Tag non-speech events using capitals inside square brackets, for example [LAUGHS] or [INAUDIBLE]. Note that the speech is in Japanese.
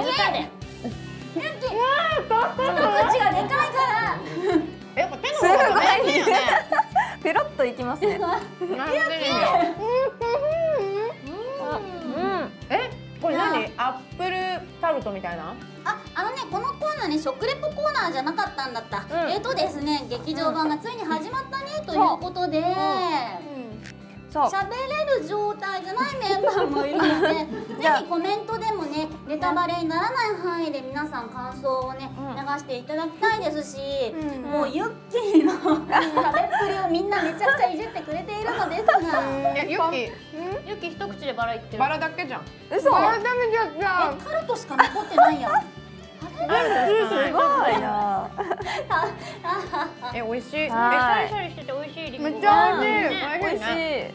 口がでかいから。やっぱ手の方が大い変よねペロッといきますね。なんでうん。えこれ何？アップルタルトみたいな？あ、あのね、このコーナーね、食レポコーナーじゃなかったんだった。うんえっとですね、劇場版がついに始まったね、ということで。喋れる状態じゃないメンバーもいるので [LAUGHS] ぜひコメントでもタバレにならない範囲で皆さん感想をね、うん。流していただきたいですし、うん。もうユッキーの食べっぷりをみんなめちゃくちゃいじってくれているのですが。いやユキユッキー一口でバラいってるバラだけじゃん。嘘。バラダメじゃん。じゃえタルトしか残ってないやん。[LAUGHS] すごいな。え美味しい。えシはいャリシャリしてて美味しい。めっちゃ美味しいね。美味しい